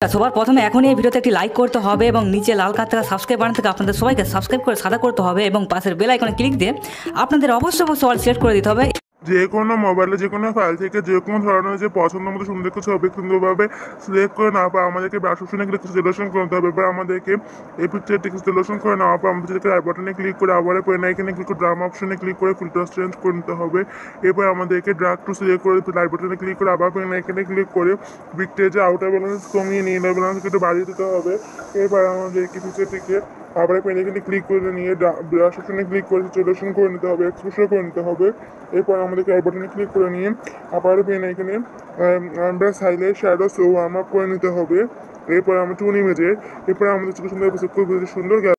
সবার প্রথমে এখনই এই ভিডিওতে একটি লাইক করতে হবে এবং নিচে লাল কাত থেকে সাবস্ক্রাইব বাটন থেকে আপনাদের সবাইকে সাবস্ক্রাইব করে সাদা করতে হবে এবং পাশের বেল আইকনে ক্লিক দিয়ে আপনাদের অবশ্যই অবশ্যই অল সিলেক্ট করে দিতে হবে। যে কোনো মোবাইলে যে কোনো ফাইল থেকে যে কোনো ধরনের যে পছন্দ মতো সুন্দর কিছু ছবি সুন্দরভাবে সিলেক্ট করে নেওয়ার পর আমাদেরকে ব্রাশ অপশনে ক্লিক সিলেকশন করতে হবে। এবার আমাদেরকে এই পিকচারটিকে সিলেকশন করে নেওয়ার পর আমাদেরকে রাইট বাটনে ক্লিক করে আবার পেন আইকনে ক্লিক করে ড্রাম অপশনে ক্লিক করে ফিল্টার চেঞ্জ করে নিতে হবে। এরপর আমাদেরকে ড্রাগ টু সিলেক্ট করে রাইট বাটনে ক্লিক করে আবার পেন আইকনে ক্লিক করে পিকচার যে আউটার ব্যালেন্স কমিয়ে নিয়ে ব্যালেন্স একটু বাড়িয়ে দিতে হবে। এরপর আমাদেরকে পিকচারটিকে আবার পেন কিন্তু ক্লিক করে নিয়ে ব্রাশ অপশনে ক্লিক করে সিলেকশন করে নিতে হবে এক্সপ্রেশন করে নিতে হবে। এরপর আমাদেরকে রাইট বাটনে ক্লিক করে নিয়ে আবার পেন এখানে আমরা সাইলে শ্যাডো সো ওয়ার্ম আপ করে নিতে হবে। এরপর আমরা টুন ইমেজে এরপর আমাদের চোখের সুন্দর খুব সুন্দর